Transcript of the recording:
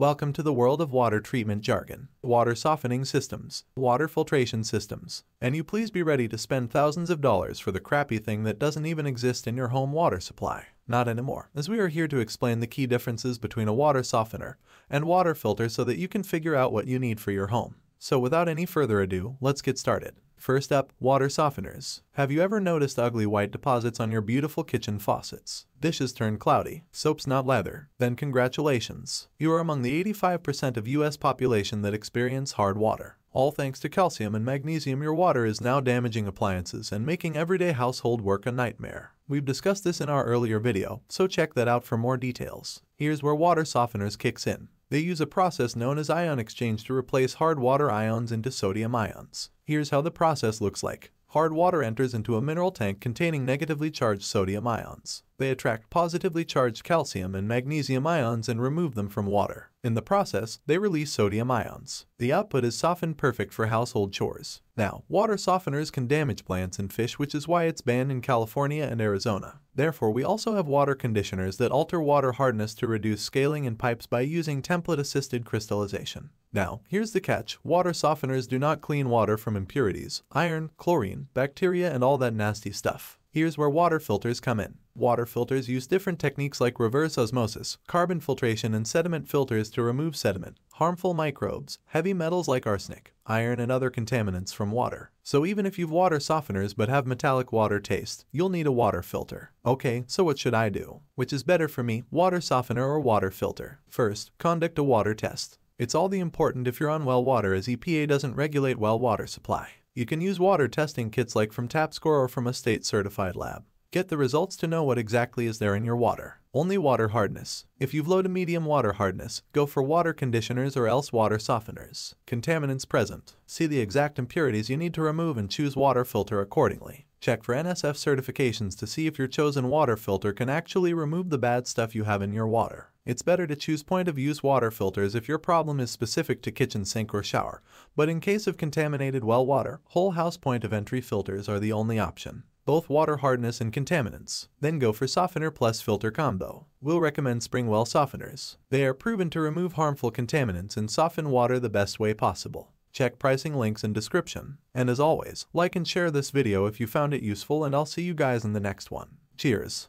Welcome to the world of water treatment jargon, water softening systems, water filtration systems, and you please be ready to spend thousands of dollars for the crappy thing that doesn't even exist in your home water supply. Not anymore, as we are here to explain the key differences between a water softener and water filter so that you can figure out what you need for your home. So without any further ado, let's get started. First up, water softeners. Have you ever noticed ugly white deposits on your beautiful kitchen faucets? Dishes turn cloudy, soaps not lather. Then congratulations. You are among the 85% of US population that experience hard water. All thanks to calcium and magnesium your water is now damaging appliances and making everyday household work a nightmare. We've discussed this in our earlier video, so check that out for more details. Here's where water softeners kicks in. They use a process known as ion exchange to replace hard water ions into sodium ions. Here's how the process looks like. Hard water enters into a mineral tank containing negatively charged sodium ions. They attract positively charged calcium and magnesium ions and remove them from water. In the process, they release sodium ions. The output is softened perfect for household chores. Now, water softeners can damage plants and fish which is why it's banned in California and Arizona. Therefore, we also have water conditioners that alter water hardness to reduce scaling in pipes by using template-assisted crystallization. Now, here's the catch. Water softeners do not clean water from impurities, iron, chlorine, bacteria, and all that nasty stuff. Here's where water filters come in. Water filters use different techniques like reverse osmosis, carbon filtration, and sediment filters to remove sediment, harmful microbes, heavy metals like arsenic, iron, and other contaminants from water. So even if you've water softeners but have metallic water taste, you'll need a water filter. Okay, so what should I do? Which is better for me, water softener or water filter? First, conduct a water test. It's all the important if you're on well water as EPA doesn't regulate well water supply. You can use water testing kits like from TapScore or from a state-certified lab. Get the results to know what exactly is there in your water. Only water hardness. If you've low to medium water hardness, go for water conditioners or else water softeners. Contaminants present. See the exact impurities you need to remove and choose water filter accordingly. Check for NSF certifications to see if your chosen water filter can actually remove the bad stuff you have in your water. It's better to choose point-of-use water filters if your problem is specific to kitchen sink or shower, but in case of contaminated well water, whole house point-of-entry filters are the only option. Both water hardness and contaminants. Then go for softener plus filter combo. We'll recommend Springwell softeners. They are proven to remove harmful contaminants and soften water the best way possible. Check pricing links in description. And as always, like and share this video if you found it useful and I'll see you guys in the next one. Cheers!